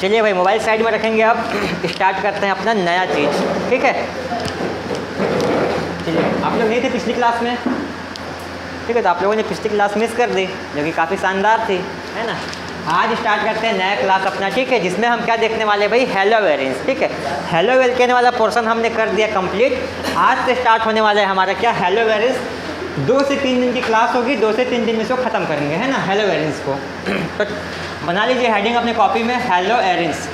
चलिए भाई mobile side में रखेंगे अब। स्टार्ट करते हैं अपना नया चीज़। ठीक है? चलिए आप लोग नहीं थे पिछली क्लास में? ठीक है तो आप लोगों ने पिछली क्लास मिस कर दी, जो कि काफ़ी शानदार थी, है ना? आज स्टार्ट करते हैं नया क्लास अपना, ठीक है? जिसमें हम क्या देखने वाले भाई? हेलो वेरियंस ठीक है? हेलो वेल कहने वाला पोर्सन हमने कर दिया कंप्लीट आज से स्टार्ट होने वाला है हमारा क्या? हेलो वेरियंस दो से तीन दिन की क्लास होगी, दो से तीन दिन में इसको ख़त्म करेंगे, है ना? हेलो वेरियंस को। तो बना लीजिए हेडिंग अपने कॉपी में हेलो एरियंस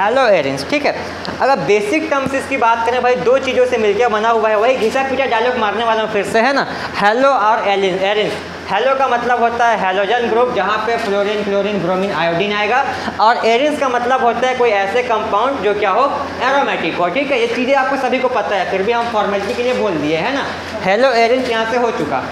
हेलो एरियंस ठीक है। अगर बेसिक टर्म्स इसकी बात करें, भाई, दो चीज़ों से मिलकर बना हुआ है। वही घिसा पीटा डायलॉग मारने वाला हूँ फिर से, है ना? हेलो और एरियंस हेलो का मतलब होता है हेलोजन ग्रुप जहाँ पे फ्लोरीन क्लोरीन ब्रोमीन आयोडीन आएगा। और एरियंस का मतलब होता है कोई ऐसे कंपाउंड जो क्या हो एरोमेटिक हो, ठीक है? ये चीज़ें आपको सभी को पता है, फिर भी हम फॉर्मेलिटी के लिए बोल दिए, है ना? हेलो एरियंस यहाँ से हो चुका।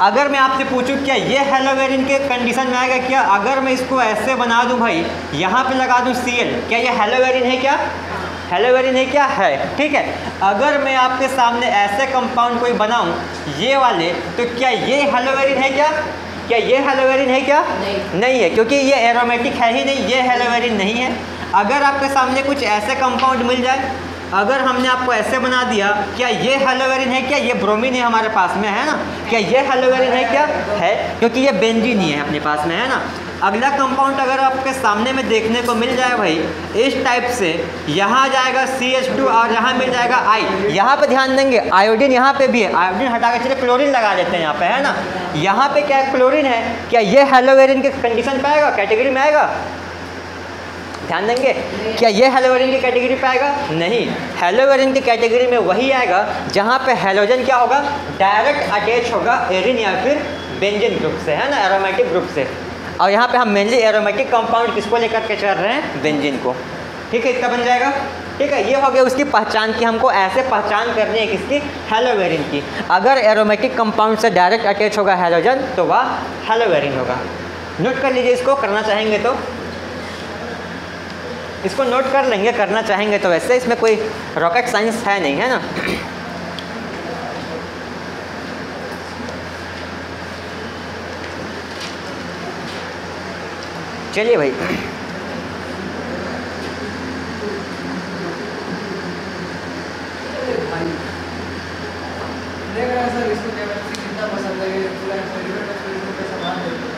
अगर मैं आपसे पूछूँ क्या ये हेलोवेरिन के कंडीशन में आएगा क्या? अगर मैं इसको ऐसे बना दूँ भाई यहाँ पे लगा दूँ सी क्या ये हेलोवेरिन है क्या? हेलोवेरिन है क्या है? ठीक है? अगर मैं आपके सामने ऐसे कंपाउंड कोई बनाऊँ ये वाले तो क्या ये हेलोवेरिन है क्या? क्या ये हेलोवेरिन है क्या? नहीं। नहीं है क्योंकि ये एरोमेटिक है ही नहीं ये हेलोवेरिन नहीं है। अगर आपके सामने कुछ ऐसे कंपाउंड मिल जाए अगर हमने आपको ऐसे बना दिया, क्या ये हेलोवेरिन है, क्या ये ब्रोमीन है हमारे पास में, है ना? क्या ये हेलोवेरिन है क्या? है, क्योंकि ये बेंजीन ही है अपने पास में, है ना? अगला कंपाउंड अगर आपके सामने में देखने को मिल जाए भाई, इस टाइप से, यहाँ जाएगा सी एच टू और यहाँ मिल जाएगा आई यहाँ पे ध्यान देंगे आयोडीन यहाँ पे भी है। आयोडीन हटा के चलिए क्लोरीन लगा लेते हैं यहाँ पे, है ना? यहाँ पे क्या क्लोरीन है? क्या ये हेलोवेरिन के कंडीशन पे आएगा? कैटेगरी में आएगा? ध्यान देंगे? क्या ये हेलोवेरिन की कैटेगरी पे आएगा? नहीं। हेलोवेरिन की कैटेगरी में वही आएगा, जहाँ पे हेलोजन क्या होगा? डायरेक्ट अटैच होगा एरिन या फिर बेंजिन ग्रुप से, है ना? एरोमेटिक ग्रुप से। और यहाँ पे हम मेनली एरोमेटिक कंपाउंड किसको लेकर के चल रहे हैं? बेंजिन को। ठीक है इसका बन जाएगा? ठीक है, ये हो गया उसकी पहचान की, हमको ऐसे पहचान करनी है किसकी? हेलोवेरिन की। अगर एरोमेटिक कंपाउंड से डायरेक्ट अटैच होगा हेलोजन तो वह हेलोवेरिन होगा। नोट कर लीजिए इसको, करना चाहेंगे तो। इसको नोट कर लेंगे, करना चाहेंगे तो वैसे इसमें कोई रॉकेट साइंस है नहीं, है ना? चलिए भाई।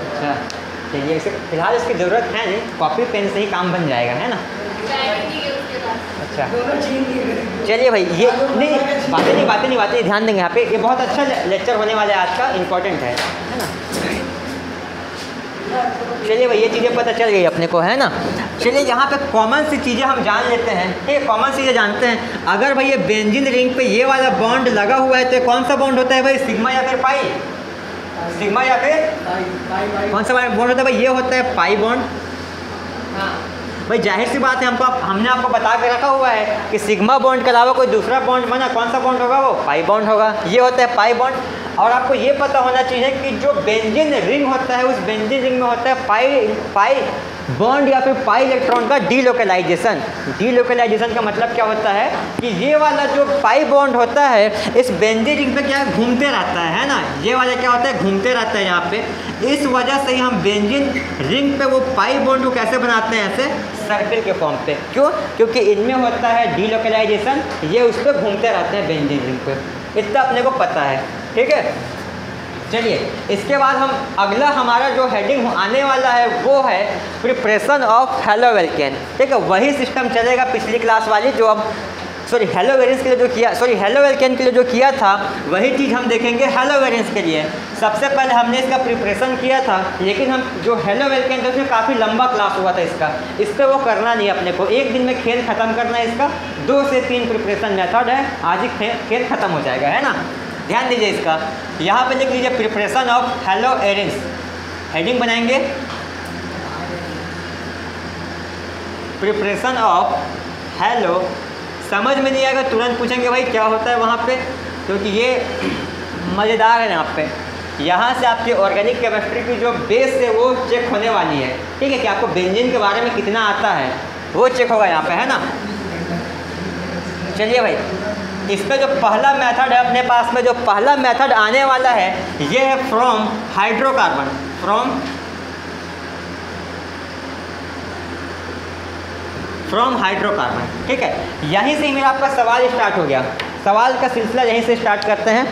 अच्छा चलिए फ़िलहाल इसकी ज़रूरत है नहीं कॉपी पेन से ही काम बन जाएगा, है ना? अच्छा। चलिए भाई ये नहीं बातें नहीं बातें नहीं बातें ध्यान देंगे यहाँ पे। ये बहुत अच्छा लेक्चर होने वाला है आज का इम्पोर्टेंट है है ना? चलिए भाई ये चीज़ें पता चल गई अपने को है ना? चलिए यहाँ पे कॉमन सी चीज़ें हम जान लेते हैं। है कॉमन सी चीज़ें जानते हैं। अगर भाई ये बेंजिन रिंग पे ये वाला बॉन्ड लगा हुआ है तो कौन सा बॉन्ड होता है भाई? सिग्मा या फिर पाई सिग्मा या फिर? कौन सा बॉन्ड होता है भाई? ये होता है पाई बॉन्ड भाई, ज़ाहिर सी बात है, हमको हमने आपको बता के रखा हुआ है कि सिग्मा बॉन्ड के अलावा कोई दूसरा बॉन्ड बना, कौन सा बॉन्ड होगा वो? पाई बॉन्ड होगा। ये होता है पाई बॉन्ड। और आपको ये पता होना चाहिए कि जो बेंजिन रिंग होता है, उस बेंजिन रिंग में होता है पाई पाई बॉन्ड या फिर पाई इलेक्ट्रॉन का डीलोकलाइजेशन डीलोकलाइजेशन का मतलब क्या होता है कि ये वाला जो पाई बॉन्ड होता है, इस बेंजिन रिंग पे क्या है? घूमते रहता है है ना? ये वाला क्या होता है? घूमते रहता है यहाँ पे। इस वजह से ही हम बेंजिन रिंग पे वो पाई बॉन्ड को कैसे बनाते हैं? ऐसे सर्किल के फॉर्म पे। क्यों? क्योंकि इनमें होता है डीलोकलाइजेशन ये उस पर घूमते रहते हैं बेंजिन रिंग पे। इतना अपने को पता है। ठीक है? चलिए, इसके बाद हम अगला हमारा जो हेडिंग आने वाला है, वो है प्रिपरेशन ऑफ़ हेलो वेलकेन ठीक है, वही सिस्टम चलेगा पिछली क्लास वाली जो अब सॉरी हेलो वेरियंस के लिए जो किया सॉरी हेलो वेलकेन के लिए जो किया था, वही चीज़ हम देखेंगे हेलो वेरियंस के लिए. सबसे पहले हमने इसका प्रिपरेशन किया था, लेकिन हम जो हेलो वेलकेन था उसमें काफ़ी लंबा क्लास हुआ था इसका. इस पर वो करना नहीं अपने को. एक दिन में खेल ख़त्म करना है इसका. दो से तीन प्रिपरेशन मेथड है. आज ही खेल ख़त्म हो जाएगा, है ना? ध्यान दीजिए इसका। यहाँ पे लिख लीजिए preparation of haloarenes heading बनाएँगे। प्रिपरेशन ऑफ़ हेलो समझ में नहीं आएगा, तुरंत पूछेंगे भाई क्या होता है वहाँ पे, क्योंकि ये मज़ेदार है यहाँ पे। यहाँ से आपकी ऑर्गेनिक केमिस्ट्री की जो बेस है, वो चेक होने वाली है। ठीक है कि आपको बेंजीन के बारे में कितना आता है, वो चेक होगा यहाँ पे, है ना? चलिए भाई। इस पे जो पहला मेथड है, अपने पास में जो पहला मेथड आने वाला है, ये है from hydrocarbon from from hydrocarbon ठीक है? यहीं से मेरा आपका सवाल स्टार्ट हो गया। सवाल का सिलसिला यहीं से स्टार्ट करते हैं।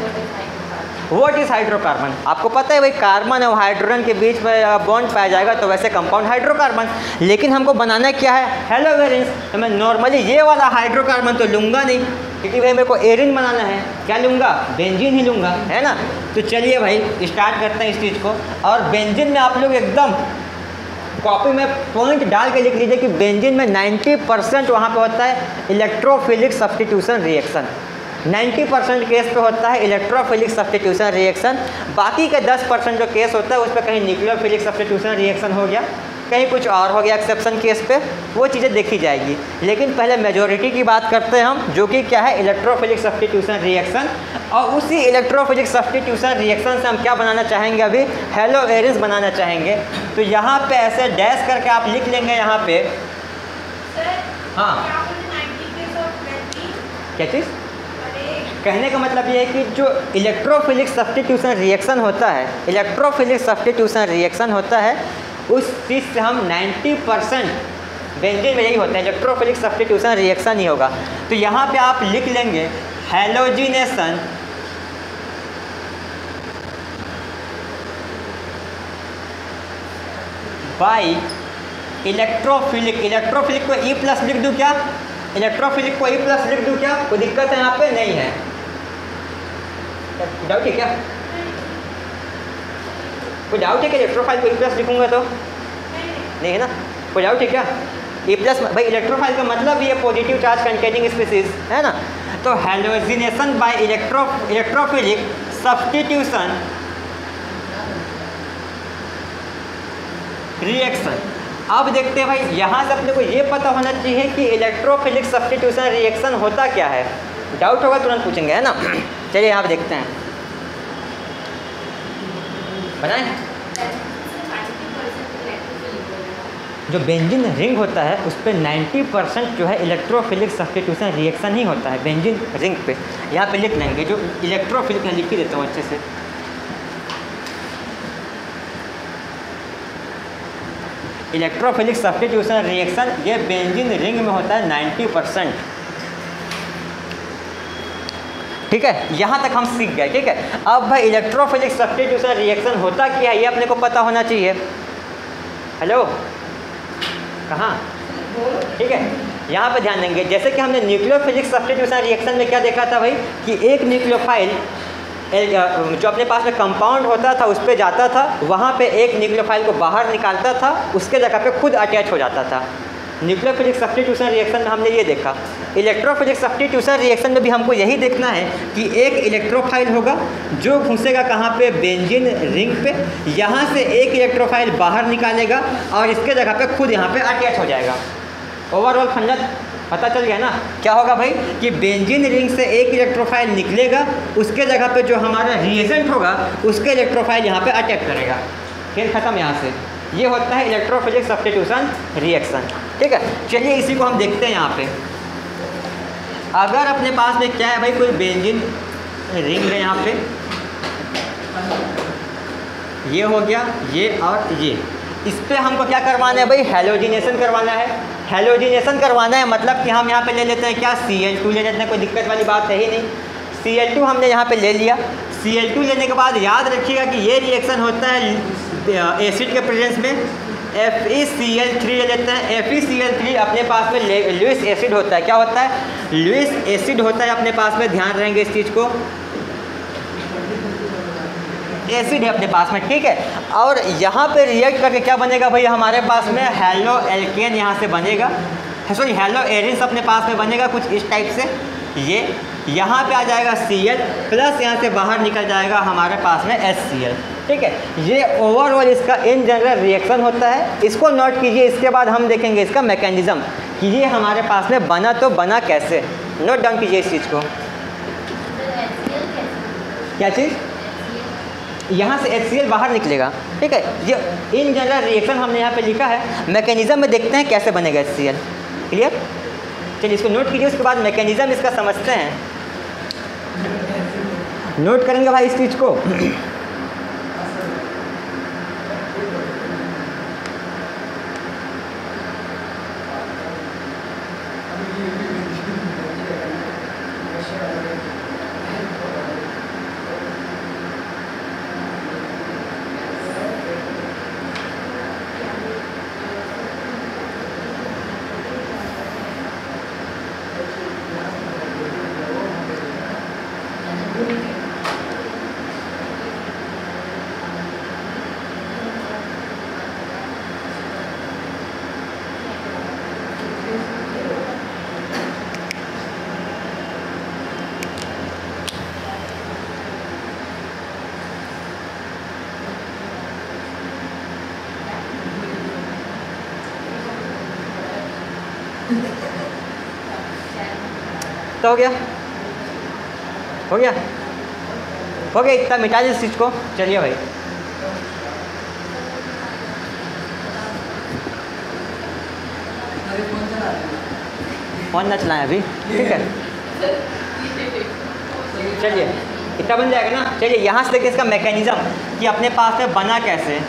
वॉट इज़ हाइड्रोकार्बन आपको पता है भाई कार्बन और हाइड्रोजन के बीच में बॉन्ड पाया जाएगा तो वैसे कंपाउंड हाइड्रोकार्बन लेकिन हमको बनाना क्या है? हेलो वेरियंस तो मैं नॉर्मली ये वाला हाइड्रोकार्बन तो लूँगा नहीं। क्योंकि भाई मेरे को एरिन बनाना है। क्या लूँगा? बेंजिन ही लूँगा, है ना? तो चलिए भाई स्टार्ट करते हैं इस चीज़ को। और बेंजिन में आप लोग एकदम कॉपी में पॉइंट डाल के लिख लीजिए कि बेंजिन में 90 परसेंट वहाँ पर होता है electrophilic substitution reaction 90 percent case पे होता है इलेक्ट्रोफिलिक सब्सटीट्यूशन रिएक्शन बाकी के 10 परसेंट जो केस होता है, उस पर कहीं न्यूक्लियोफिलिक सब्सटीट्यूशन रिएक्शन हो गया। कहीं कुछ और हो गया एक्सेप्शन केस पे, वो चीज़ें देखी जाएगी। लेकिन पहले मेजोरिटी की बात करते हैं हम, जो कि क्या है इलेक्ट्रोफिलिक सब्सटीट्यूशन रिएक्शन और उसी इलेक्ट्रोफिलिक सब्सटीट्यूशन रिएक्शन से हम क्या बनाना चाहेंगे अभी? हेलो एरिस बनाना चाहेंगे। तो यहाँ पे ऐसे डैश करके आप लिख लेंगे यहाँ पे। हाँ। क्या चीज़? कहने का मतलब ये है कि जो इलेक्ट्रोफिलिक सब्सटीट्यूशन रिएक्शन होता है इलेक्ट्रोफिलिक सब्सटीट्यूशन रिएक्शन होता है उस चीज़ से हम 90 परसेंट बेंजीन में यही होता है। इलेक्ट्रोफिलिक सब्सटीट्यूशन रिएक्शन ही होगा। तो यहाँ पे आप लिख लेंगे हेलोजिनेशन बाई इलेक्ट्रोफिलिक इलेक्ट्रोफिलिक को ई प्लस लिख दूँ क्या? इलेक्ट्रोफिलिक को ई प्लस लिख दूँ क्या? कोई दिक्कत है यहाँ पे नहीं है। डाउट है क्या? कोई डाउट है कि इलेक्ट्रोफाइल को ई प्लस लिखूँगा तो? नहीं है ना? कोई डाउट है क्या? ई प्लस भाई इलेक्ट्रोफाइल का मतलब ये पॉजिटिव चार्ज कंटेनिंग स्पीसीज है ना? तो halogenation by electro electrophilic substitution reaction अब देखते हैं भाई, यहाँ से अपने को ये पता होना चाहिए कि इलेक्ट्रोफिलिक सब्सटीट्यूशन रिएक्शन होता क्या है। डाउट होगा, तुरंत पूछेंगे, है ना? चलिए आप देखते हैं। बनाए जो बेंजिन रिंग होता है, उस पर 90 परसेंट जो है इलेक्ट्रोफिलिक सब्सटीट्यूशन रिएक्शन ही होता है बेंजिन रिंग पे। यहाँ पे लिख लेंगे, जो इलेक्ट्रोफिलिक मैं लिख ही देता हूँ अच्छे से। इलेक्ट्रोफिलिक सब्सटीट्यूशन रिएक्शन ये बेंजिन रिंग में होता है 90 परसेंट ठीक है? यहाँ तक हम सीख गए, ठीक है? अब भाई इलेक्ट्रोफिलिक सब्सटीट्यूशन रिएक्शन होता क्या है, ये अपने को पता होना चाहिए। हेलो कहाँ? ठीक है? यहाँ पे ध्यान देंगे, जैसे कि हमने न्यूक्लियोफिलिक सब्सटीट्यूशन रिएक्शन में क्या देखा था भाई? कि एक न्यूक्लियोफाइल जो अपने पास में कंपाउंड होता था, उस पर जाता था, वहाँ पे एक न्यूक्लियोफाइल को बाहर निकालता था, उसके जगह पे खुद अटैच हो जाता था। न्यूक्लियोफिलिक सब्सटीट्यूशन रिएक्शन में हमने ये देखा। इलेक्ट्रोफिलिक सब्सटीट्यूशन रिएक्शन में भी हमको यही देखना है कि एक इलेक्ट्रोफाइल होगा, जो घुसेगा कहाँ पे? बेंजिन रिंग पे। यहाँ से एक इलेक्ट्रोफाइल बाहर निकालेगा और इसके जगह पे खुद यहाँ पे अटैच हो जाएगा। ओवरऑल फंडा पता चल गया ना? क्या होगा भाई? कि बेंजिन रिंग से एक इलेक्ट्रोफाइल निकलेगा, उसके जगह पे जो हमारा रिएजेंट होगा, उसके इलेक्ट्रोफाइल यहाँ पे अटैच करेगा। फिर ख़त्म यहाँ से। ये होता है इलेक्ट्रोफिलिक सब्सटीट्यूशन रिएक्शन। ठीक है? चलिए, इसी को हम देखते हैं यहाँ पे। अगर अपने पास में क्या है भाई, कोई बेंजीन रिंग है यहाँ पे? ये हो गया, ये और ये। इस पर हमको क्या करवाना है भाई? हेलोजिनेशन करवाना है। हेलोजिनेशन करवाना है मतलब कि हम यहाँ पे ले लेते हैं क्या? सी एल टू ले लेते हैं, कोई दिक्कत वाली बात है ही नहीं। सी एल टू हमने यहाँ पे ले लिया। सी एल टू लेने के बाद याद रखिएगा कि ये रिएक्शन होता है एसिड के प्रेजेंस में। F E C L three ले लेते हैं। F E C L three अपने पास में लुइस एसिड होता है। क्या होता है? लुइस एसिड होता है अपने पास में। ध्यान रहेंगे इस चीज़ को। एसिड है अपने पास में। ठीक है? और यहाँ पे रिएक्ट करके क्या बनेगा भाई हमारे पास में? हेलो एल्केन यहाँ से बनेगा। सॉरी हेलो एरिस अपने पास में बनेगा कुछ इस टाइप से। ये यहाँ पे आ जाएगा सी एल प्लस यहाँ से बाहर निकल जाएगा हमारे पास में एस सी एल ठीक है? ये ओवरऑल इसका इन जनरल रिएक्शन होता है। इसको नोट कीजिए, इसके बाद हम देखेंगे इसका मैकेनिज़्म कि ये हमारे पास में बना तो बना कैसे? नोट डाउन कीजिए इस चीज़ को। क्या चीज़? यहाँ से एच बाहर निकलेगा। ठीक है? ये इन जनरल रिएक्शन हमने यहाँ पे लिखा है। मैकेनिज्म में देखते हैं कैसे बनेगा एच क्लियर चलिए इसको नोट कीजिए, उसके बाद मैकेनिज्म इसका समझते हैं। नोट करेंगे भाई इस चीज़ को। तो हो गया। हो गया। हो गया इतना मिटा दीजिए चीज़ को। चलिए भाई। फ़ोन ना चलाएँ अभी ठीक है? चलिए इतना बन जाएगा ना? चलिए यहाँ से देखिए इसका मैकेनिज़्म कि अपने पास में बना कैसे।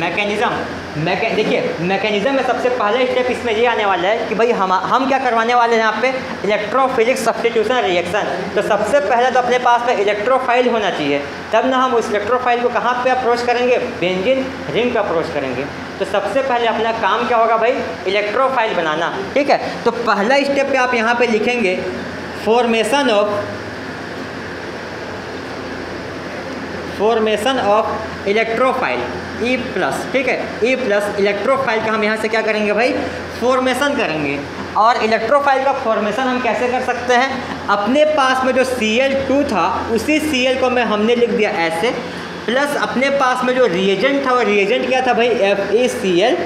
मैकेनिज़्म मैके देखिए मैकेनिज़्म में सबसे पहला स्टेप इसमें ये आने वाला है कि भाई हम हम क्या करवाने वाले हैं यहाँ पे? इलेक्ट्रोफिजिक्स सब्सटीट्यूशन रिएक्शन तो सबसे पहले तो अपने पास में इलेक्ट्रोफाइल होना चाहिए। तब ना हम उस इलेक्ट्रोफाइल को कहाँ पे अप्रोच करेंगे? बेंजिन रिंग का अप्रोच करेंगे। तो सबसे पहले अपना काम क्या होगा भाई? इलेक्ट्रोफाइल बनाना। ठीक है? तो पहला स्टेप पे आप यहाँ पर लिखेंगे formation of formation of electrophile E plus ठीक है? ई प्लस इलेक्ट्रोफाइल का हम यहाँ से क्या करेंगे भाई? फॉर्मेशन करेंगे। और इलेक्ट्रोफाइल का फॉर्मेशन हम कैसे कर सकते हैं? अपने पास में जो Cl2 था, उसी Cl को मैं हमने लिख दिया ऐसे। प्लस अपने पास में जो रिएजेंट था, वो रिएजेंट क्या था भाई? F A C L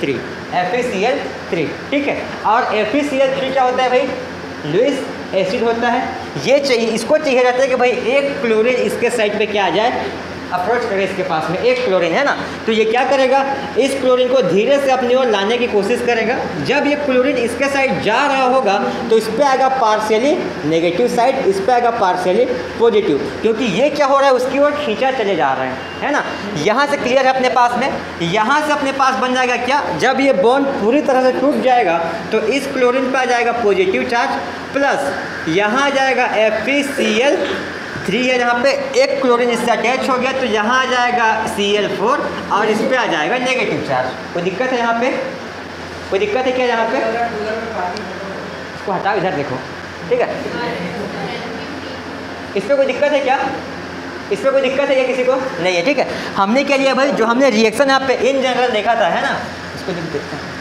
three F A C L three ठीक है? और F A C L three क्या होता है भाई? लुइस एसिड होता है। ये चाहिए, इसको चाहिए रहता है कि भाई एक क्लोरीन इसके साइड पे क्या आ जाए? अप्रोच करे इसके पास में। एक क्लोरीन है ना? तो ये क्या करेगा? इस क्लोरीन को धीरे से अपनी ओर लाने की कोशिश करेगा। जब ये क्लोरीन इसके साइड जा रहा होगा तो इस पर आएगा पार्शियली नेगेटिव साइड इस पर आएगा पार्शियली पॉजिटिव क्योंकि ये क्या हो रहा है? उसकी ओर खींचा चले जा रहे हैं। है ना? यहाँ से क्लियर है अपने पास में। यहाँ से अपने पास बन जाएगा क्या? जब ये बॉन्ड पूरी तरह से टूट जाएगा तो इस क्लोरीन पर आ जाएगा पॉजिटिव चार्ज प्लस यहाँ जाएगा एफ़ थ्री है यहाँ पे एक क्लोरीन इससे अटैच हो गया तो यहाँ आ जाएगा सी एल फोर और इस पर आ जाएगा नेगेटिव चार्ज कोई दिक्कत है यहाँ पे? कोई दिक्कत है क्या यहाँ पे? इसको हटाओ, इधर देखो। ठीक है? इस पर कोई दिक्कत है क्या? इस पर कोई दिक्कत है क्या किसी को? नहीं है, ठीक है। हमने क्या लिया भाई? जो हमने रिएक्शन यहाँ पे इन जनरल देखा था, है ना? इसको लिख देते हैं।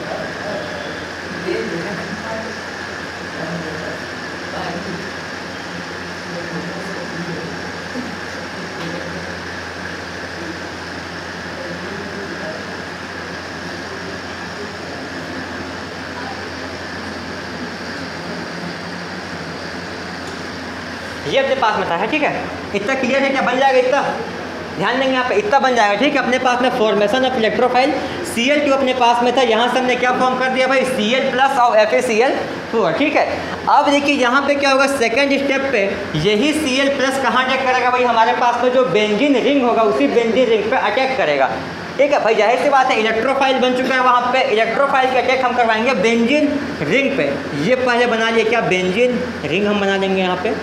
ये अपने पास में था ठीक है? इतना क्लियर है क्या? बन जाएगा इतना? ध्यान देंगे यहाँ पे, इतना बन जाएगा, ठीक है? अपने पास में formation of electrophile C L two अपने पास में था? यहाँ से हमने क्या फॉर्म कर दिया भाई? सी एल प्लस और एफ़ ए सी एल ठीक है? अब देखिए यहाँ पे क्या होगा? सेकंड स्टेप पे यही सी एल प्लस कहाँ अटैक करेगा भाई? हमारे पास में जो बेंजिन रिंग होगा, उसी बेंजिन रिंग पे अटैक करेगा। ठीक है भाई, ज़ाहिर सी बात है इलेक्ट्रोफाइल बन चुका है वहाँ पे। इलेक्ट्रोफाइल के अटैक हम करवाएँगे बेंजिन रिंग पे। ये पहले बना लिए क्या? बेंजिन रिंग हम बना देंगे यहाँ पे।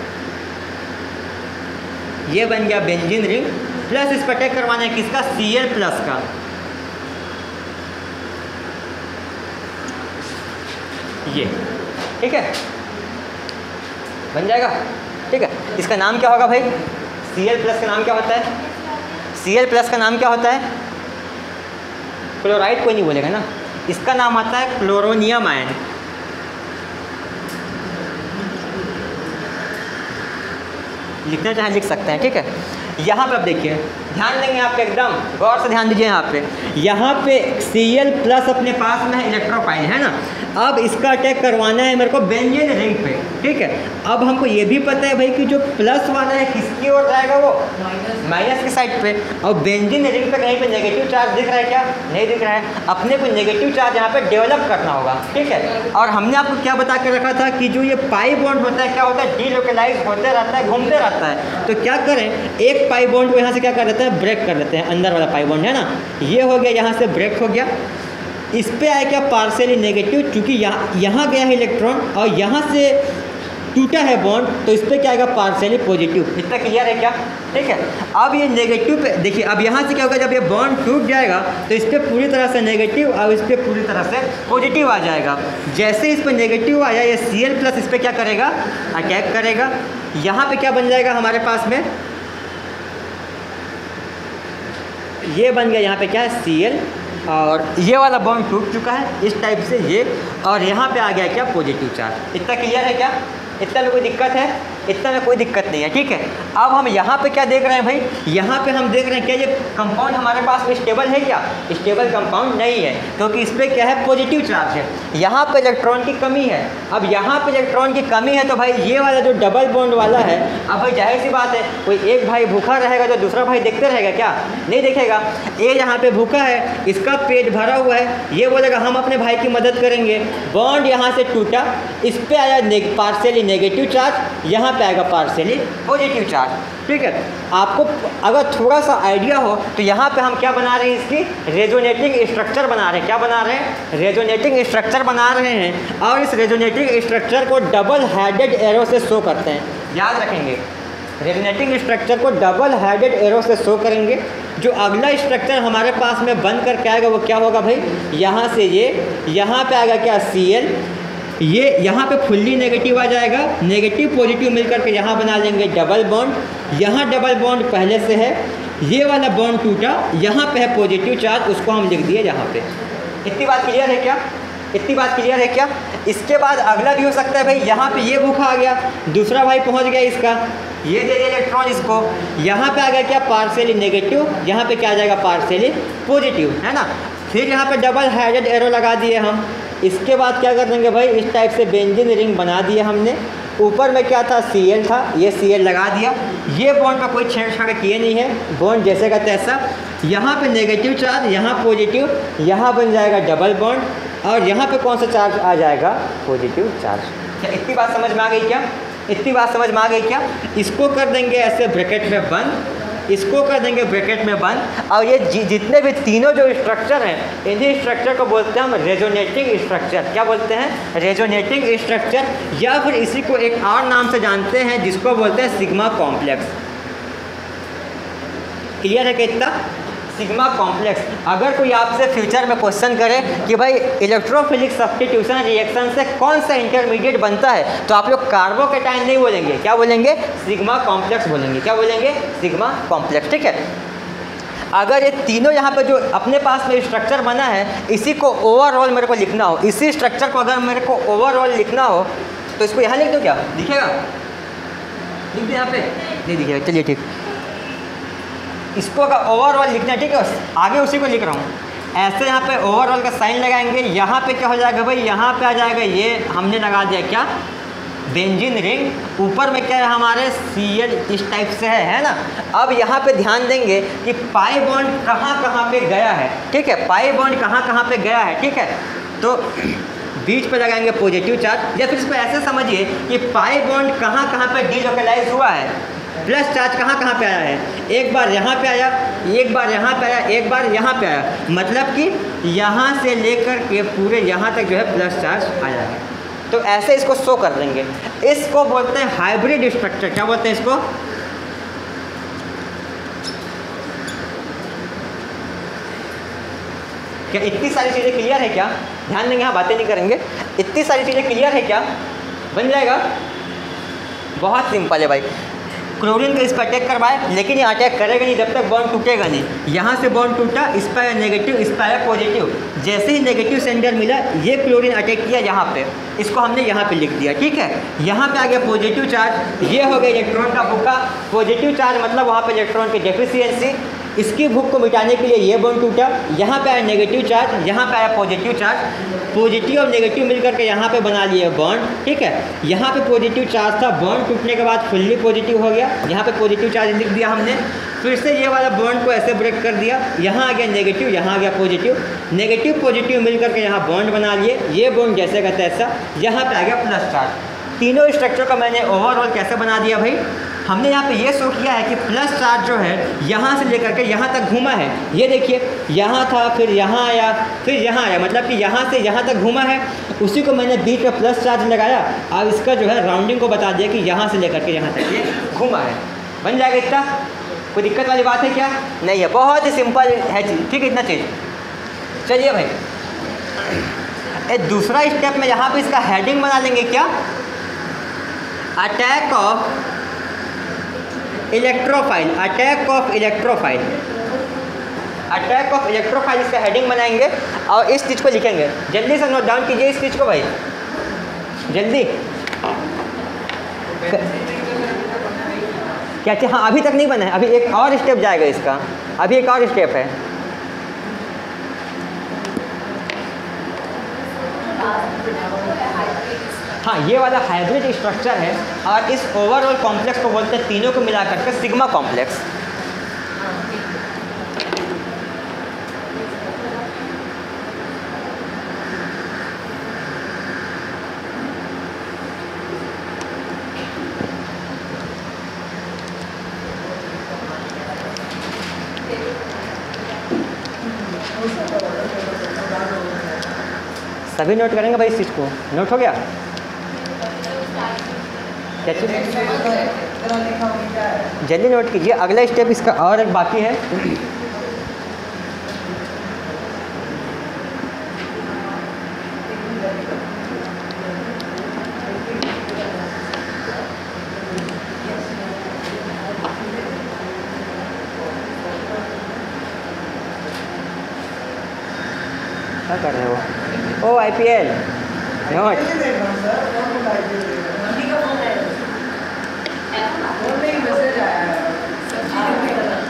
ये बन गया बेंजीन रिंग प्लस इस पर अटैक करवाना है किसका? सी एल प्लस का। ये, ठीक है? बन जाएगा, ठीक है? इसका नाम क्या होगा भाई? सी एल प्लस का नाम क्या होता है? सी एल प्लस का नाम क्या होता है? क्लोराइड कोई नहीं बोलेगा ना। इसका नाम आता है क्लोरोनियम आयन लिखना चाहें लिख सकते हैं, ठीक है? यहाँ पे आप देखिए, ध्यान देंगे आप एकदम, गौर से ध्यान दीजिए यहाँ पे। यहाँ पे सी प्लस अपने पास में इलेक्ट्रोफाइल है ना? अब इसका अटैक करवाना है? मेरे को बेंजीन रिंग पे ठीक है? अब हमको ये भी पता है भाई कि जो प्लस वाला है किसकी ओर जाएगा वो? माइनस माइनस की साइड पे। और बेंजीन रिंग पे कहीं पे नेगेटिव चार्ज दिख रहा है क्या? नहीं दिख रहा है। अपने को नेगेटिव चार्ज यहाँ पे डेवलप करना होगा ठीक है? और हमने आपको क्या बता के रखा था कि जो ये पाई बॉन्ड होता है क्या होता है? डीलोकलाइज होते रहता है घूमते रहता है। तो क्या करें? एक पाई बॉन्ड को यहाँ से क्या कर देते हैं? ब्रेक कर देते हैं अंदर वाला पाई बॉन्ड है ना? ये हो गया यहाँ से ब्रेक हो गया। इस पे आया क्या पार्सली नेगेटिव चूँकि यहाँ यहाँ गया है इलेक्ट्रॉन और यहाँ से टूटा है बॉन्ड तो इस पर क्या आएगा पार्सली पॉजिटिव इतना क्लियर है क्या? ठीक है। अब ये नेगेटिव पे, देखिए, अब यहाँ से क्या होगा? जब ये बॉन्ड टूट जाएगा तो इस पर पूरी तरह से नेगेटिव और इस पर पूरी तरह से पॉजिटिव आ जाएगा। जैसे इस पर नेगेटिव आया, ये सी एल प्लस इस पर क्या करेगा? अटैक करेगा। यहाँ पर क्या बन जाएगा हमारे पास में? ये बन गया यहाँ पे क्या? है सी एल और ये वाला बॉन्ड टूट चुका है इस टाइप से ये। और यहाँ पे आ गया क्या? पॉजिटिव चार्ज इतना क्लियर है क्या? इतना लोगों को दिक्कत है? इतना में कोई दिक्कत नहीं है, ठीक है? अब हम यहाँ पे क्या देख रहे हैं भाई? यहाँ पे हम देख रहे हैं क्या ये कंपाउंड हमारे पास स्टेबल है क्या? स्टेबल कंपाउंड नहीं है, क्योंकि इस पर क्या है? पॉजिटिव चार्ज है। यहाँ पे इलेक्ट्रॉन की कमी है। अब यहाँ पे इलेक्ट्रॉन की कमी है तो भाई ये वाला जो डबल बॉन्ड वाला है, अब भाई ज़ाहिर सी बात है, कोई एक भाई भूखा रहेगा तो दूसरा भाई देखते रहेगा क्या? नहीं देखेगा। ये यहाँ पे भूखा है, इसका पेट भरा हुआ है, ये बोलेगा, हम अपने भाई की मदद करेंगे। बॉन्ड यहाँ से टूटा, इस पर आया पार्सली नेगेटिव चार्ज यहाँ पे आएगा पार्सली। पॉजिटिव चार्ज ठीक है? आपको अगर थोड़ा सा आइडिया हो तो यहाँ पे हम क्या बना रहे हैं इसकी? रेजोनेटिंग स्ट्रक्चर बना रहे हैं। क्या बना रहे हैं? रेजोनेटिंग स्ट्रक्चर बना रहे हैं। और इस रेजोनेटिंग स्ट्रक्चर को डबल हेडेड एरो से शो करते हैं। याद रखेंगे रेजोनेटिंग स्ट्रक्चर को डबल हेडेड एरो से शो करेंगे। जो अगला स्ट्रक्चर हमारे पास में बन करके आएगा वो क्या होगा भाई? यहाँ से ये यहाँ पे आएगा क्या? सी एल ये यहाँ पे फुल्ली नेगेटिव आ जाएगा। नेगेटिव पॉजिटिव मिलकर के यहाँ बना लेंगे डबल बॉन्ड यहाँ डबल बॉन्ड पहले से है। ये वाला बॉन्ड टूटा, यहाँ पे है पॉजिटिव चार्ज उसको हम लिख दिए यहाँ पे। इतनी बात क्लियर है क्या? इतनी बात क्लियर है क्या? इसके बाद अगला भी हो सकता है भाई, यहाँ पे ये भूखा आ गया। दूसरा भाई पहुँच गया इसका। ये दे दिया इलेक्ट्रॉन इसको। यहाँ पे आ गया क्या? पार्सली नेगेटिव यहाँ पे क्या आ जाएगा? पार्सली पॉजिटिव है ना? फिर यहाँ पे डबल हाइड्रेड एरो लगा दिए हम। इसके बाद क्या कर देंगे भाई, इस टाइप से बेंजिन रिंग बना दिया हमने। ऊपर में क्या था? सी एल था। ये सी एल लगा दिया। ये बॉन्ड पर कोई छेड़छाड़ किए नहीं है। बॉन्ड जैसे का तैसा। यहाँ पे नेगेटिव चार्ज यहाँ पॉजिटिव यहाँ बन जाएगा डबल बॉन्ड और यहाँ पे कौन सा चार्ज आ जाएगा? पॉजिटिव चार्ज क्या इतनी बात समझ में आ गई क्या? इतनी बात समझ में आ गई क्या? इसको कर देंगे ऐसे ब्रैकेट में बंद। इसको कर देंगे ब्रैकेट में बंद। और ये जि, जितने भी तीनों जो स्ट्रक्चर हैं इन्हीं स्ट्रक्चर को बोलते हैं हम रेजोनेटिंग स्ट्रक्चर क्या बोलते हैं? रेजोनेटिंग स्ट्रक्चर या फिर इसी को एक और नाम से जानते हैं जिसको बोलते हैं सिग्मा कॉम्प्लेक्स क्लियर है कि इतना? Sigma complex. अगर कोई आपसे फ्यूचर में क्वेश्चन करे कि भाई इलेक्ट्रोफिलिक सब्सटीट्यूशन रिएक्शन से कौन सा इंटरमीडिएट बनता है तो आप लोग कार्बो कार्बोकेटाइन नहीं बोलेंगे। क्या बोलेंगे? सिग्मा कॉम्प्लेक्स बोलेंगे। क्या बोलेंगे? Sigma complex. ठीक है? अगर ये तीनों यहाँ पे जो अपने पास में स्ट्रक्चर बना है, इसी को ओवरऑल मेरे को लिखना हो, इसी स्ट्रक्चर को अगर मेरे को ओवरऑल लिखना हो तो इसको यहाँ लिख दो क्या? दिखेगा? लिख दो यहाँ पे? नहीं दिखेगा। चलिए ठीक। इसको अगर ओवरऑल लिखना है, ठीक है? आगे उसी को लिख रहा हूँ। ऐसे यहाँ पे ओवरऑल का साइन लगाएँगे, यहाँ पे क्या हो जाएगा भाई? यहाँ पे आ जाएगा, ये हमने लगा दिया क्या? बेंजिन रिंग ऊपर में क्या है हमारे? सी एल इस टाइप से है है ना? अब यहाँ पे ध्यान देंगे कि पाई बॉन्ड कहाँ कहाँ पे गया है, ठीक है? पाई बॉन्ड कहाँ कहाँ पे गया है, ठीक है? तो बीच पे लगाएँगे पॉजिटिव चार्ज या फिर इसको ऐसे समझिए कि पाई बॉन्ड कहाँ कहाँ पे डीलोकलाइज हुआ है। प्लस चार्ज कहाँ कहाँ पे आया है? एक बार यहाँ पे आया, एक बार यहाँ पे आया, एक बार यहाँ पे आया। मतलब कि यहाँ से लेकर के पूरे यहाँ तक जो है प्लस चार्ज आया है। तो ऐसे इसको शो कर देंगे। इसको बोलते हैं हाइब्रिड स्ट्रक्चर क्या बोलते हैं इसको? क्या इतनी सारी चीज़ें क्लियर है क्या? ध्यान देंगे हाँ बातें नहीं करेंगे। इतनी सारी चीज़ें क्लियर है क्या? बन जाएगा? बहुत सिंपल है भाई। क्लोरीन का इस पर अटैक करवाए, लेकिन ये अटैक करेगा नहीं, जब तक बॉन्ड टूटेगा नहीं। यहाँ से बॉन्ड टूटा इस पर नेगेटिव इस पर पॉजिटिव जैसे ही नेगेटिव सेंडर मिला, ये क्लोरिन अटैक किया यहाँ पे। इसको हमने यहाँ पे लिख दिया, ठीक है? यहाँ पे आ गया पॉजिटिव चार्ज ये हो गया इलेक्ट्रॉन का बुका पॉजिटिव चार्ज मतलब वहाँ पे इलेक्ट्रॉन की डेफिशिएंसी इसकी भूख को मिटाने के लिए ये बॉन्ड टूटा। यहाँ पे आया नेगेटिव चार्ज यहाँ पे आया पॉजिटिव चार्ज पॉजिटिव और नेगेटिव मिलकर के यहाँ पे बना लिए बॉन्ड ठीक है? यहाँ पे पॉजिटिव चार्ज था बॉन्ड टूटने के बाद फुल्ली पॉजिटिव हो गया। यहाँ पे पॉजिटिव चार्ज लिख दिया हमने। फिर से ये वाला बॉन्ड को ऐसे ब्रेक कर दिया। यहाँ आ गया नेगेटिव यहाँ आ गया पॉजिटिव नेगेटिव पॉजिटिव मिलकर के यहाँ बॉन्ड बना लिए। ये बॉन्ड जैसे का तैसा। यहाँ पे आ गया प्लस चार्ज तीनों स्ट्रक्चर को मैंने ओवरऑल कैसे बना दिया भाई? हमने यहाँ पे ये शो किया है कि प्लस चार्ज जो है, यहाँ से लेकर के यहाँ तक घूमा है। ये देखिए, यहाँ था, फिर यहाँ आया, फिर यहाँ आया। मतलब कि यहाँ से यहाँ तक घूमा है। उसी को मैंने बीच में प्लस चार्ज लगाया, अब इसका जो है राउंडिंग को बता दिया कि यहाँ से लेकर के यहाँ तक ये घूमा है। बन जाएगा इतना? कोई दिक्कत वाली बात है क्या? नहीं है, बहुत ही सिंपल है चीज़। ठीक है, इतना चीज़। चलिए भाई। एक दूसरा स्टेप में यहाँ पे इसका हेडिंग बना लेंगे क्या? Attack of electrophile attack of electrophile attack of electrophile इसका हेडिंग बनाएँगे और इस चीज़ को लिखेंगे। जल्दी से नोट डाउन कीजिए इस चीज़ को भाई। जल्दी। क्या चाहिए हाँ अभी तक नहीं बना है। अभी एक और स्टेप जाएगा इसका। अभी एक और स्टेप है। हाँ ये वाला हाइब्रिड स्ट्रक्चर है और इस ओवरऑल कॉम्प्लेक्स को बोलते हैं तीनों को मिला करके सिग्मा कॉम्प्लेक्स सभी नोट करेंगे भाई इस चीज़ को। नोट हो गया? जल्दी नोट कीजिए अगला स्टेप इसका और एक बाकी है। क्या कर रहे हो? O I P L note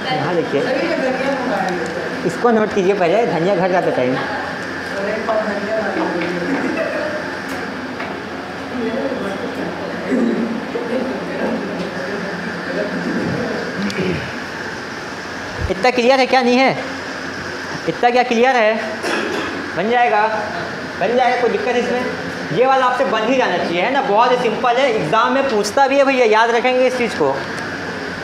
यहाँ देखिए। इसको नोट कीजिए पहले, धनिया घर जाते टाइम इतना क्लियर है क्या? नहीं है। इतना क्या क्लियर है? बन जाएगा। बन जाएगा, कोई दिक्कत इसमें। ये वाला आपसे बन ही जाना चाहिए, है ना? बहुत ही सिंपल है। एग्ज़ाम में पूछता भी है भैया, याद रखेंगे इस चीज़ को।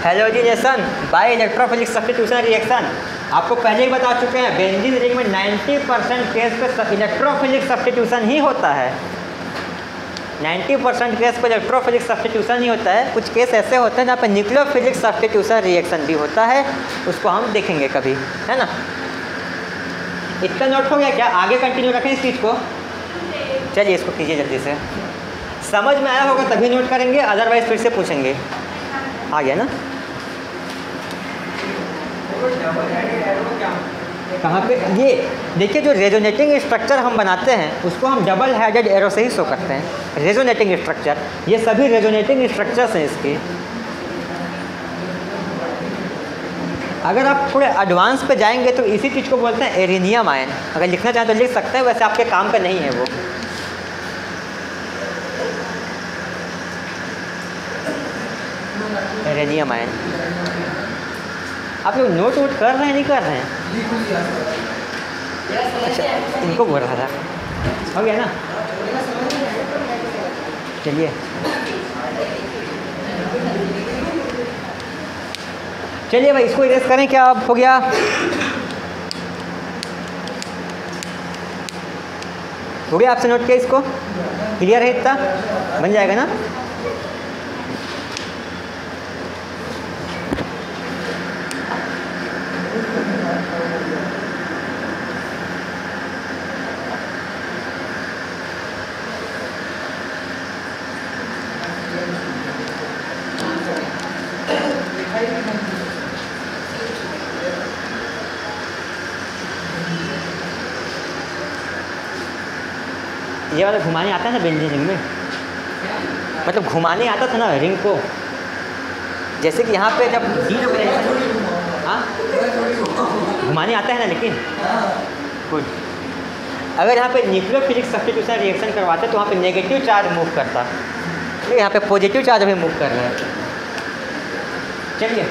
Halogenation by electrophilic substitution reaction आपको पहले ही बता चुके हैं बेंजीन रिंग में 90 परसेंट केस पे इलेक्ट्रोफिलिक सब्सटीट्यूशन ही होता है। 90 परसेंट केस पे इलेक्ट्रोफिलिक सब्सटीट्यूशन ही होता है। कुछ केस ऐसे होते हैं जहाँ पे न्यूक्लियोफिलिक सब्सटीट्यूशन रिएक्शन भी होता है। उसको हम देखेंगे कभी, है ना? इतना नोट हो गया क्या? आगे कंटिन्यू रखें इस चीज़ को। चलिए इसको कीजिए जल्दी से। समझ में आया होगा तभी नोट करेंगे अदरवाइज़ फिर से पूछेंगे। आ गया ना? कहाँ पे? ये, देखिए जो रेजोनेटिंग स्ट्रक्चर हम बनाते हैं, उसको हम डबल हेडेड एरो से ही शो करते हैं। रेजोनेटिंग स्ट्रक्चर ये सभी रेजोनेटिंग स्ट्रक्चर्स हैं इसके। अगर आप थोड़े एडवांस पे जाएँगे तो इसी चीज़ को बोलते हैं एरिनियम आयन। अगर लिखना चाहें तो लिख सकते हैं, वैसे आपके काम का नहीं है वो। Arenium ion. आप लोग नोट वोट कर रहे हैं, नहीं कर रहे हैं? अच्छा इनको बोल रहा था हो गया ना? चलिए। चलिए भाई, इसको इरेज करें, क्या अब हो गया? हो गया आपसे नोट किया इसको? क्लियर है इतना? बन जाएगा ना? ये वाला घुमाने आता है ना बेंजी रिंग में? मतलब घुमाने आता था ना रिंग को। जैसे कि यहाँ पे जब लोकेशन हाँ। घुमाने आता है ना लेकिन? गुड अगर यहाँ पे न्यूक्लियोफिलिक सब्स्टिट्यूशन रिएक्शन करवाते तो वहाँ पे नेगेटिव चार्ज मूव करता। है यहाँ पे पॉजिटिव चार्ज अभी मूव कर रहा है। चलिए।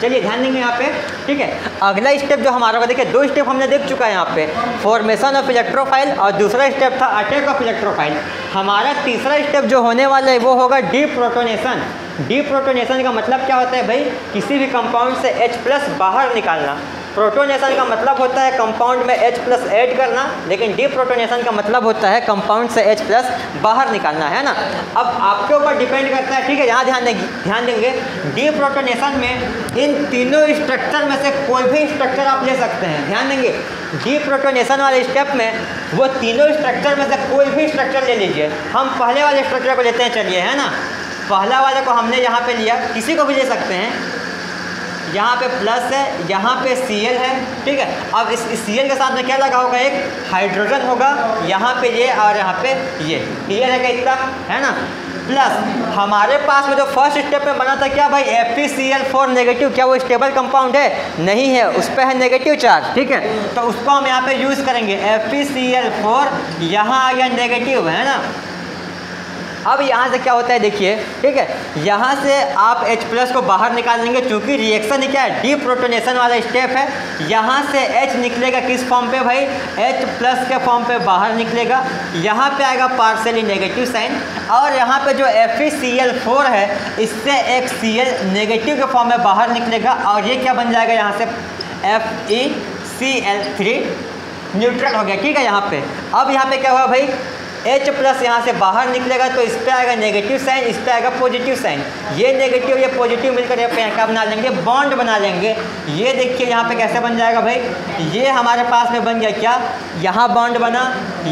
चलिए, ध्यान देंगे यहाँ पे, ठीक है? अगला स्टेप जो हमारा होगा, देखिए, दो स्टेप हमने देख चुका है यहाँ पे। फॉर्मेशन ऑफ़ इलेक्ट्रोफाइल और दूसरा स्टेप था अटैक ऑफ़ इलेक्ट्रोफाइल हमारा तीसरा स्टेप जो होने वाला है, वो होगा डी प्रोटोनेशन डी प्रोटोनेशन का मतलब क्या होता है भाई? किसी भी कंपाउंड से H प्लस बाहर निकालना। प्रोटोनेशन का मतलब होता है कंपाउंड में H प्लस ऐड करना, लेकिन डी प्रोटोनेशन का मतलब होता है कंपाउंड से H प्लस बाहर निकालना, है ना? अब आपके ऊपर डिपेंड करता है, ठीक है, यहाँ ध्यान देंगे ध्यान देंगे डी प्रोटोनेशन में इन तीनों स्ट्रक्चर में से कोई भी स्ट्रक्चर आप ले सकते हैं, ध्यान देंगे। डी प्रोटोनेशन वाले स्टेप में वो तीनों स्ट्रक्चर में से कोई भी स्ट्रक्चर ले लीजिए। हम पहले वाले स्ट्रक्चर को लेते हैं, चलिए, है ना? पहला वाले को हमने यहाँ पे लिया, किसी को भी ले सकते हैं। यहाँ पे प्लस है, यहाँ पे सी है, ठीक है? अब इस सी के साथ में क्या लगा होगा? एक हाइड्रोजन होगा। यहाँ पे ये और यहाँ पे ये। क्लियर है क्या इतना? है ना? प्लस हमारे पास में जो फ़र्स्ट स्टेप में बना था क्या भाई? F P C L four negative क्या वो स्टेबल कंपाउंड है? नहीं है, उस पर है नेगेटिव चार्ज ठीक है? तो उसको हम यहाँ पे यूज़ करेंगे। F P C L four यहाँ आ गया नेगेटिव है ना? अब यहाँ से क्या होता है, देखिए, ठीक है? यहाँ से आप H प्लस को बाहर निकाल लेंगे क्योंकि रिएक्शन क्या है? डी प्रोटोनेशन वाला स्टेप है। यहाँ से H निकलेगा किस फॉर्म पे भाई? H प्लस के फॉर्म पे बाहर निकलेगा। यहाँ पे आएगा पार्सली नेगेटिव साइन और यहाँ पे जो एफ़ सी एल फोर है, इससे एक एल नेगेटिव के फॉर्म में बाहर निकलेगा और ये क्या बन जाएगा यहाँ से? F E C L three neutral हो गया, ठीक है, यहाँ पे। अब यहाँ पे क्या हुआ भाई? H प्लस यहाँ से बाहर निकलेगा तो इस पर आएगा नेगेटिव साइन इस पर आएगा पॉजिटिव साइन ये नेगेटिव ये पॉजिटिव मिलकर यहाँ क्या बना लेंगे बॉन्ड बना लेंगे. ये देखिए यहाँ पे कैसे बन जाएगा भाई? ये हमारे पास में बन गया क्या? यहाँ बॉन्ड बना,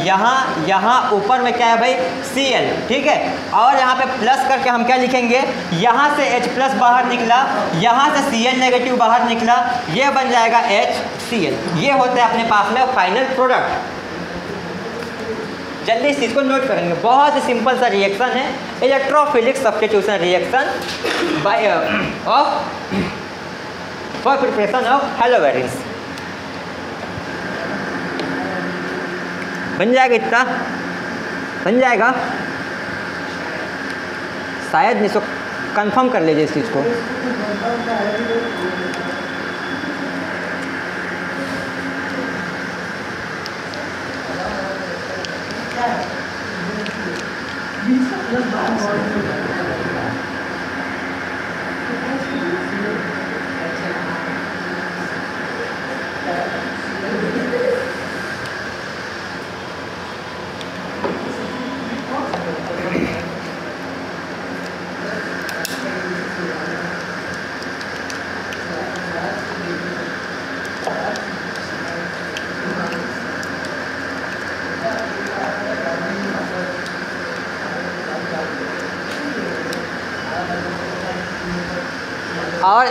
यहाँ यहाँ ऊपर में क्या है भाई? Cl, ठीक है? और यहाँ पे प्लस करके हम क्या लिखेंगे? यहाँ से एच प्लस बाहर निकला, यहाँ से Cl नेगेटिव बाहर निकला, ये बन जाएगा HCl ये होता है अपने पास में फाइनल प्रोडक्ट जल्दी इस चीज़ को नोट करेंगे। बहुत ही सिंपल सा रिएक्शन है। Electrophilic substitution reaction by of for preparation of haloarenes बन जाएगा इतना? बन जाएगा? शायद इसको कंफर्म कर लीजिए इस चीज़ को।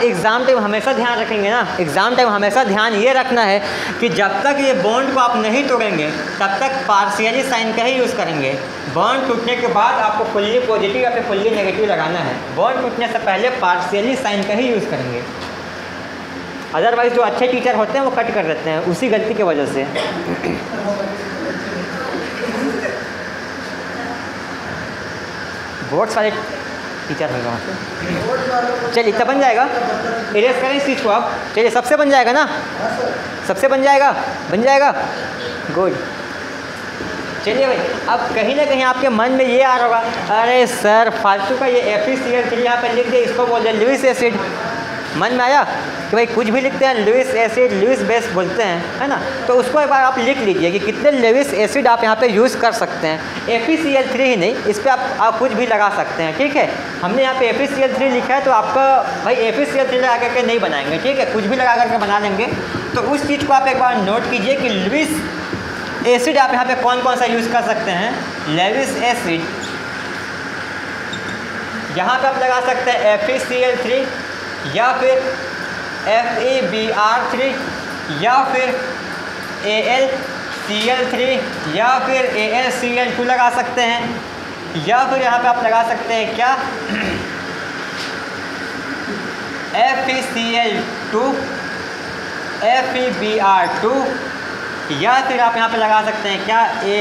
एग्ज़ाम टाइम हमेशा ध्यान रखेंगे ना? एग्ज़ाम टाइम हमेशा ध्यान ये रखना है कि जब तक ये बॉन्ड को आप नहीं तोड़ेंगे, तब तक पार्शियली साइन का ही यूज़ करेंगे। बॉन्ड टूटने के बाद आपको फुल्ली पॉजिटिव या फिर फुल्ली नेगेटिव लगाना है। बॉन्ड टूटने से पहले पार्शियली साइन का ही यूज़ करेंगे। अदरवाइज़ जो अच्छे टीचर होते हैं, वो कट कर देते हैं। उसी गलती की वजह से। बोर्ड्स सारे टीचर होंगे वहाँ से चलिए, इतना बन जाएगा। इरेज करें इस को आप। चलिए, सबसे बन जाएगा ना? सबसे बन जाएगा? बन जाएगा? गुड चलिए भाई, अब कहीं ना कहीं आपके मन में ये आ रहा होगा, अरे सर, फालतू का ये एफ़ सी एल चलिए लिख दे, इसको बोल दिया लुइस एसिड मन में आया कि भाई कुछ भी लिखते हैं लुइस एसिड लुइस बेस बोलते हैं है ना? तो उसको एक बार आप लिख लीजिए कि कितने लुइस एसिड आप यहाँ पे यूज़ कर सकते हैं। एफ़ सी एल थ्री ही नहीं इस पर आप, आप कुछ भी लगा सकते हैं ठीक है? हमने यहाँ पे एफ़ सी एल थ्री लिखा है तो आपका भाई एफ़ सी एल थ्री लगा करके नहीं बनाएँगे ठीक है? कुछ भी लगा करके बना लेंगे। तो उस चीज़ को आप एक बार नोट कीजिए कि लुइस एसिड आप यहाँ पे कौन कौन सा यूज़ कर सकते हैं? लेविस एसिड यहाँ पे आप लगा सकते हैं एफ़ थ्री या फिर F A B R three या फिर A L C L three या फिर A L C L two लगा सकते हैं। या फिर यहाँ पे आप लगा सकते हैं क्या? F E C L two F E B R two या फिर आप यहाँ पे लगा सकते हैं क्या? A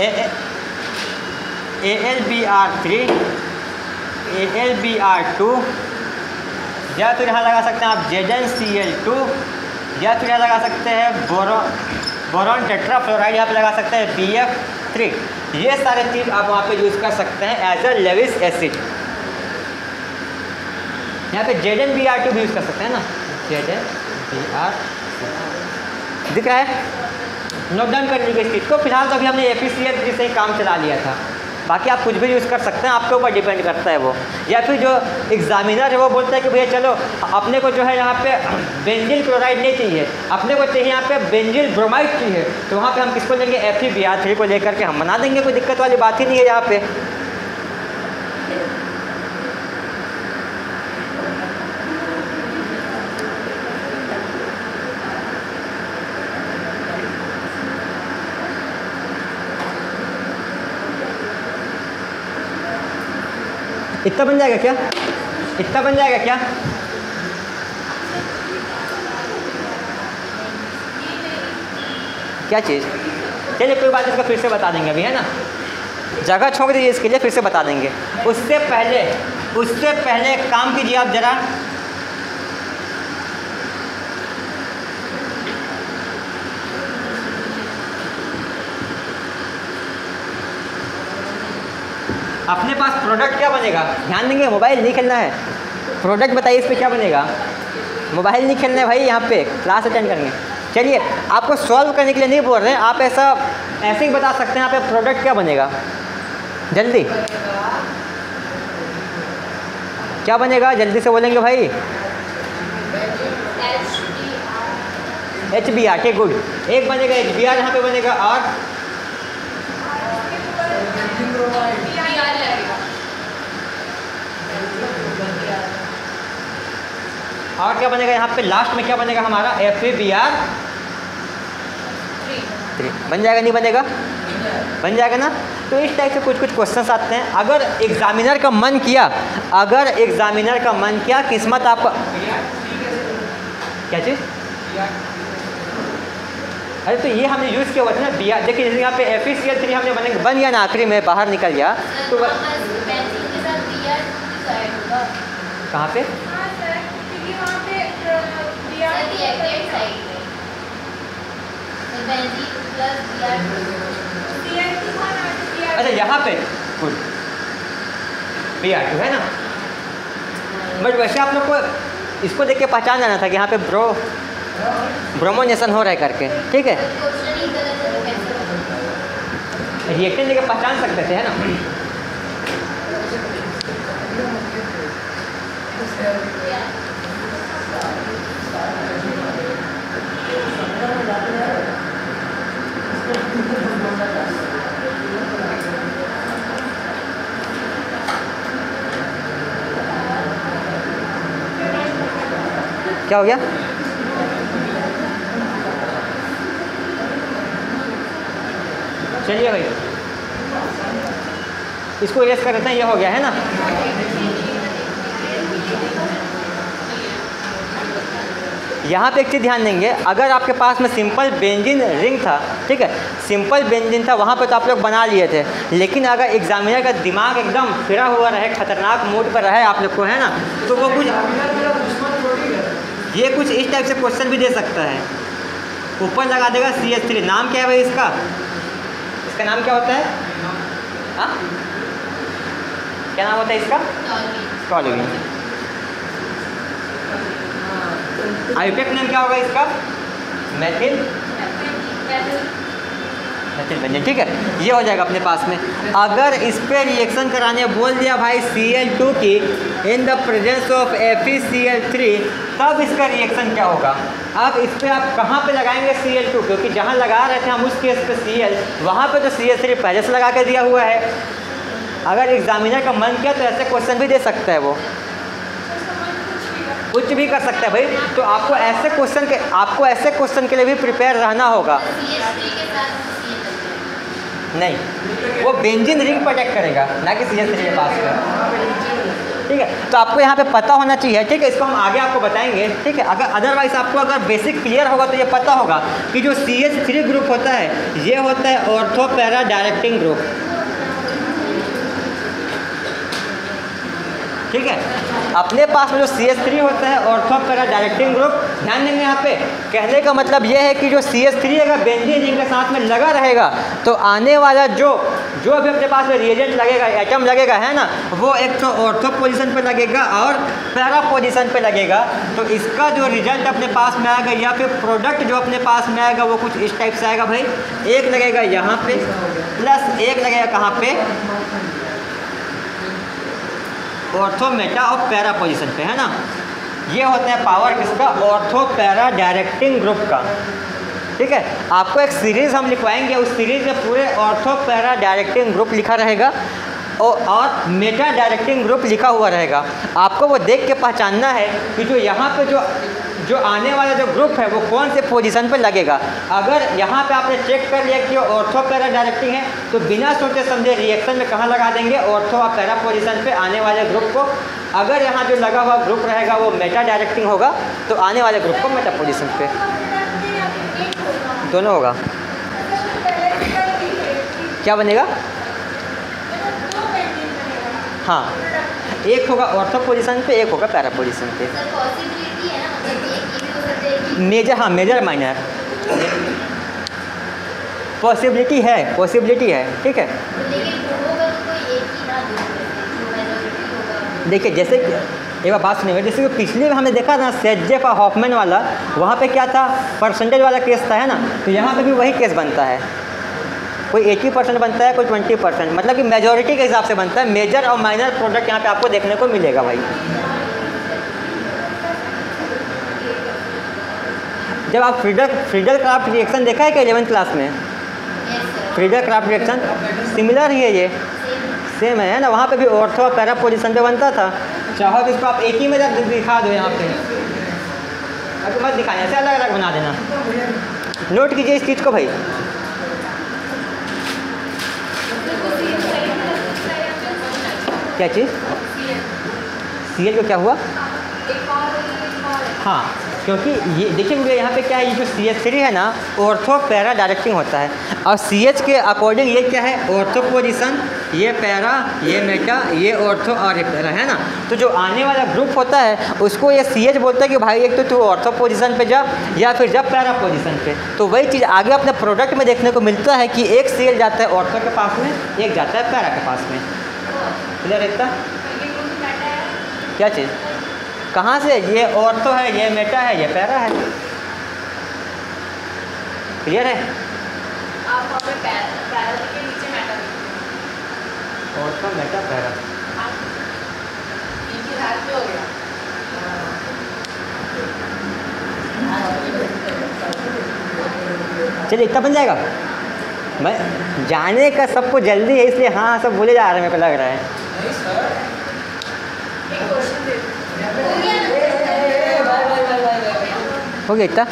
A L B R three A L B R two या फिर यहाँ लगा सकते हैं आप Z N C L two या फिर यहाँ लगा सकते हैं बोरॉन बोरॉन टेट्रा फ्लोराइड यहाँ पे लगा सकते हैं बी एफ़ थ्री ये सारे चीज़ आप वहाँ पे यूज़ कर सकते हैं एज अ लेविस एसिड यहाँ पे Z N B R two भी यूज़ कर सकते हैं ना? जेड एन बी आर दिख रहा है? नोट डाउन कर लीजिए इस चीज़ को। फ़िलहाल तो अभी हमने ए पी सी से ही काम चला लिया था। बाकी आप कुछ भी यूज़ कर सकते हैं, आपके ऊपर डिपेंड करता है वो। या फिर जो एग्जामिनर है, वो बोलता है कि भैया चलो, अपने को जो है यहाँ पे बेंजिल क्लोराइड नहीं चाहिए। अपने को चाहिए यहाँ पे बेंजिल ब्रोमाइड चाहिए। तो वहाँ पर हम किसको लेंगे F E B R three को लेकर के हम बना देंगे, कोई दिक्कत वाली बात ही नहीं है यहाँ पे। इतना बन जाएगा क्या? इतना बन जाएगा क्या? क्या चीज़? चलिए कोई बात इसका फिर से बता देंगे अभी, है ना? जगह छोड़ दीजिए इसके लिए, फिर से बता देंगे। उससे पहले उससे पहले काम कीजिए आप ज़रा। अपने पास प्रोडक्ट क्या बनेगा? ध्यान देंगे मोबाइल नहीं खेलना है। प्रोडक्ट बताइए इस पर क्या बनेगा? मोबाइल नहीं खेलना है भाई, यहाँ पे क्लास अटेंड करेंगे। चलिए, आपको सॉल्व करने के लिए नहीं बोल रहे हैं, आप ऐसा, ऐसे ही बता सकते हैं, यहाँ प्रोडक्ट क्या बनेगा। जल्दी। क्या बनेगा? जल्दी से बोलेंगे भाई। एच बी आर ठीक गुड एक बनेगा एच बी आर यहाँ पे बनेगा और और क्या बनेगा यहाँ पे? लास्ट में क्या बनेगा हमारा? F A B R three बन जाएगा नहीं बनेगा? बन जाएगा ना? तो इस टाइप से कुछ कुछ क्वेश्चंस आते हैं। अगर एग्जामिनर का मन किया अगर एग्जामिनर का मन किया किस्मत आपका क्या चीज़? अरे तो ये हमने यूज़ किया हुआ था ना बी आर देखिए जैसे यहाँ पे F E C L three हमने बने बन गया ना आखिरी में बाहर निकल गया। तो कहाँ पे? अच्छा यहाँ पे। गुड। बी आर टू है ना? बट वैसे आप लोग को इसको देख के पहचान जाना था कि यहाँ पे ब्रो ब्रोमोनेशन हो रहा है करके। ठीक है? रिएक्शन देख के पहचान सकते थे है ना? क्या? हो गया चलिए भाई इसको इरेज कर देते हैं, ये हो गया, है ना? यहाँ पे एक चीज़ ध्यान देंगे, अगर आपके पास में सिंपल बेंजिन रिंग था, ठीक है सिंपल बेंजिन था, वहाँ पे तो आप लोग बना लिए थे, लेकिन अगर एग्जामिनर का दिमाग एकदम फिरा हुआ रहे, खतरनाक मोड पर रहे आप लोग को, है ना तो वो कुछ ये कुछ इस टाइप से क्वेश्चन भी दे सकता है। ऊपर लगा देगा सी एस थ्री नाम क्या है भाई इसका? इसका नाम क्या होता है? हाँ? क्या नाम होता है इसका? टॉलोगिन आईपेक नेम क्या होगा इसका? मैथिल मेथिल ठीक है? ये हो जाएगा अपने पास में। अगर इस पर रिएक्शन कराने बोल दिया भाई सी एल टू की in the presence of F E C L three तब इसका रिएक्शन क्या होगा? अब इस पर आप कहाँ पे लगाएँगे सी एल टू क्योंकि जहाँ लगा रहे थे हम उस केस पे सी एल वहाँ पर तो सी एल थ्री पहले से लगा के दिया हुआ है। अगर एग्जामिनर का मन किया तो ऐसे क्वेश्चन भी दे सकता है वो। कुछ भी कर सकता है भाई। तो आपको ऐसे क्वेश्चन के, आपको ऐसे क्वेश्चन के लिए भी प्रिपेयर रहना होगा। नहीं, वो बेंजिन रिंग प्रोटेक्ट करेगा, ना कि सी एस थ्री पास का। ठीक है? तो आपको यहाँ पे पता होना चाहिए, ठीक है? इसको हम आगे आपको बताएँगे, ठीक है? अगर अदरवाइज़ आपको अगर बेसिक क्लियर होगा तो ये पता होगा कि जो सी एच थ्री ग्रुप होता है, ये होता है ऑर्थो पैरा डायरेक्टिंग ग्रुप ठीक है? अपने पास में जो सी एस थ्री होता है ऑर्थो पैरा डायरेक्टिंग ग्रुप ध्यान देंगे यहाँ पे, कहने का मतलब ये है कि जो सी एस थ्री अगर बेंजीन रिंग के साथ में लगा रहेगा तो आने वाला जो जो भी अपने पास में रिएजेंट लगेगा एटम लगेगा, है ना, वो एक तो ऑर्थो पोजीशन पे लगेगा और पैरा पोजीशन पे लगेगा। तो इसका जो रिज़ल्ट अपने पास में आएगा, या फिर प्रोडक्ट जो अपने पास में आएगा, वो कुछ इस टाइप से आएगा भाई। एक लगेगा यहाँ पे प्लस एक लगेगा कहाँ पे? ऑर्थो मेटा और पैरा पोजिशन पर है ना? ये होता है पावर किसका? ऑर्थो पैरा डायरेक्टिंग ग्रुप का। ठीक है? आपको एक सीरीज़ हम लिखवाएँगे उस सीरीज़ में पूरे ऑर्थो पैरा डायरेक्टिंग ग्रुप लिखा रहेगा और, और मेटा डायरेक्टिंग ग्रुप लिखा हुआ रहेगा। आपको वो देख के पहचानना है कि जो यहाँ पे जो जो आने वाला जो ग्रुप है, वो कौन से पोजीशन पर लगेगा? अगर यहाँ पे आपने चेक कर लिया कि ऑर्थो पैरा डायरेक्टिंग है तो बिना सोचे समझे रिएक्शन में कहाँ लगा देंगे? ऑर्थो और पैरा पोजीशन पे आने वाले ग्रुप को। अगर यहाँ जो लगा हुआ ग्रुप रहेगा, वो मेटा डायरेक्टिंग होगा तो आने वाले ग्रुप को मेटा पोजिशन पे। दोनों होगा। क्या बनेगा? हाँ एक होगा ऑर्थो पोजीशन पे, एक होगा पैरा पोजीशन पे। मेजर हाँ मेजर माइनर पॉसिबिलिटी है पॉसिबिलिटी है ठीक है? देखिए जैसे कि एक बार बात सुनिएगा जैसे कि पिछले में हमने देखा ना सेजेफ और हॉफमैन वाला वहाँ पे क्या था? परसेंटेज वाला केस था है ना? तो यहाँ पे भी वही केस बनता है। कोई 80 परसेंट बनता है कोई 20 परसेंट मतलब कि मेजोरिटी के हिसाब से बनता है। मेजर और माइनर प्रोडक्ट यहाँ पे आपको देखने को मिलेगा भाई। जब आप फ्रीडर फ्रीडर क्राफ्ट रिएक्शन देखा है क्या इलेवन क्लास में? फ्रीडर क्राफ्ट रिएक्शन सिमिलर ही है ये। सेम है ना? वहाँ पे भी ऑर्थो और पैरा पोजिशन पे बनता था। चाहो तो इसको आप एक ही में जब दिखा दो यहाँ पे। अभी मत दिखाएँ ऐसे अलग अलग बना देना। नोट कीजिए इस चीज़ को भाई। क्या चीज़? सी को क्या हुआ? हाँ। क्योंकि ये देखिए मुझे यहाँ पे क्या है ये जो सी एच थ्री है ना ऑर्थो पैरा डायरेक्टिंग होता है। और सी एच के अकॉर्डिंग ये क्या है? ऑर्थो पोजिशन ये पैरा ये मेटा ये ऑर्थो और ये पैरा है ना? तो जो आने वाला ग्रुप होता है उसको ये सी एच बोलता है कि भाई एक तो तू ऑर्थो पोजिशन पे जा या फिर जा पैरा पोजिशन पे। तो वही चीज़ आगे अपने प्रोडक्ट में देखने को मिलता है कि एक सी जाता है ऑर्थो के पास में एक जाता है पैरा के पास में। क्लियर इतना? क्या चीज़? कहाँ से ये ऑर्थो है ये मेटा है ये पैरा है। क्लियर है? Ortho meta para. चलिए इतना बन जाएगा। मैं जाने का सबको जल्दी है इसलिए हाँ सब बोले जा रहे हैं मेरे को लग रहा है। हो गया इतना